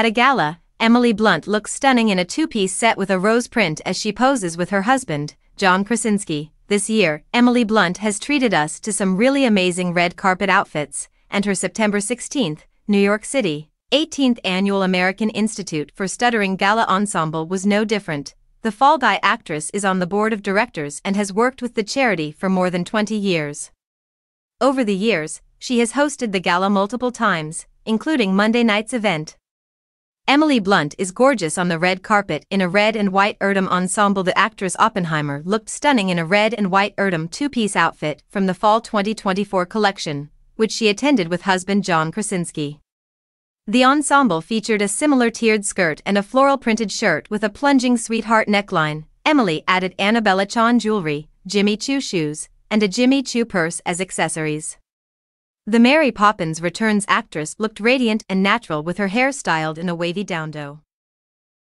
At a gala, Emily Blunt looks stunning in a two-piece set with a rose print as she poses with her husband, John Krasinski. This year, Emily Blunt has treated us to some really amazing red carpet outfits, and her September 16th, New York City, 18th Annual American Institute for Stuttering Gala Ensemble was no different. The Fall Guy actress is on the board of directors and has worked with the charity for more than 20 years. Over the years, she has hosted the gala multiple times, including Monday night's event. Emily Blunt is gorgeous on the red carpet in a red and white Erdem ensemble. The actress Oppenheimer looked stunning in a red and white Erdem two-piece outfit from the Fall 2024 collection, which she attended with husband John Krasinski. The ensemble featured a similar tiered skirt and a floral printed shirt with a plunging sweetheart neckline. Emily added Anabela Chan jewelry, Jimmy Choo shoes, and a Jimmy Choo purse as accessories. The Mary Poppins Returns actress looked radiant and natural with her hair styled in a wavy down doe.